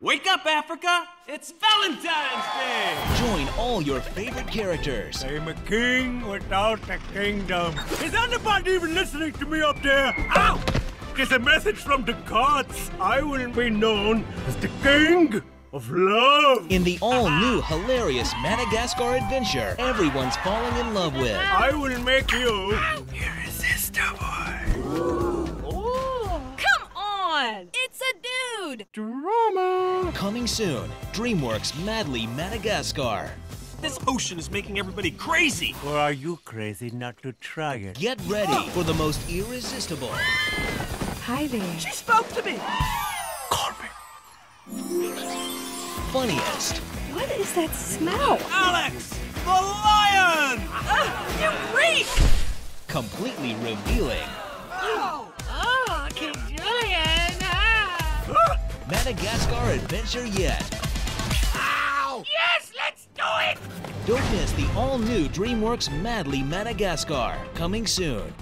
Wake up, Africa! It's Valentine's Day! Join all your favorite characters. I'm a king without a kingdom. Is anybody even listening to me up there? Ow! It's a message from the gods. I will be known as the king of love. In the all-new hilarious Madagascar adventure, everyone's falling in love with. I will make you irresistible. Ooh. Come on! It's a dude! Drama. Coming soon, DreamWorks Madly Madagascar. This ocean is making everybody crazy! Or are you crazy not to try it? Get ready for the most irresistible, Hi there. She spoke to me! Call me. funniest, What is that smell? Alex! The lion! Ah, you freak! completely revealing, Madagascar Adventure Yet. Yes, let's do it! Don't miss the all-new DreamWorks Madly Madagascar, coming soon.